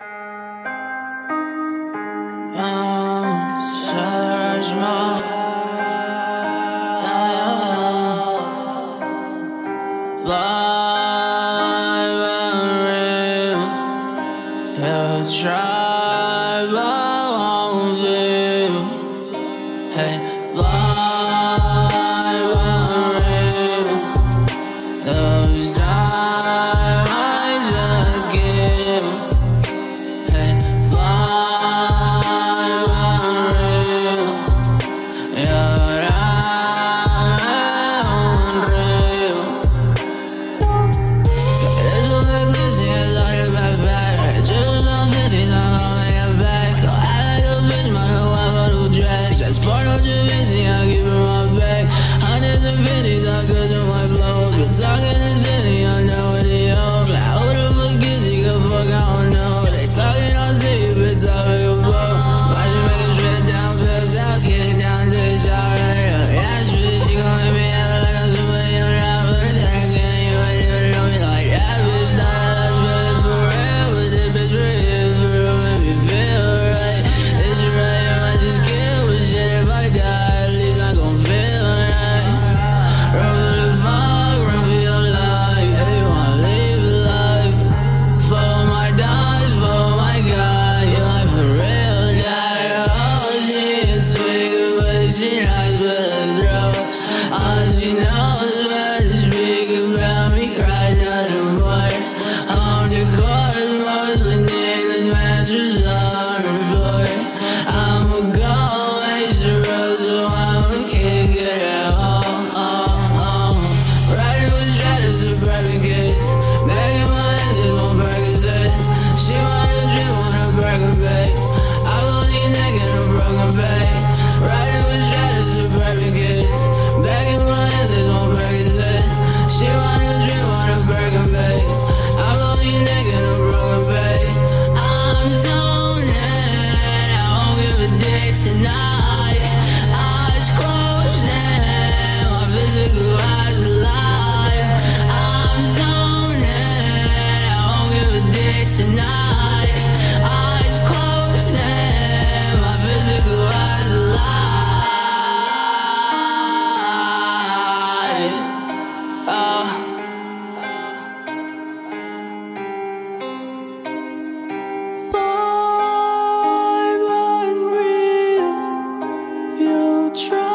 Try good in my blood. We're talking try.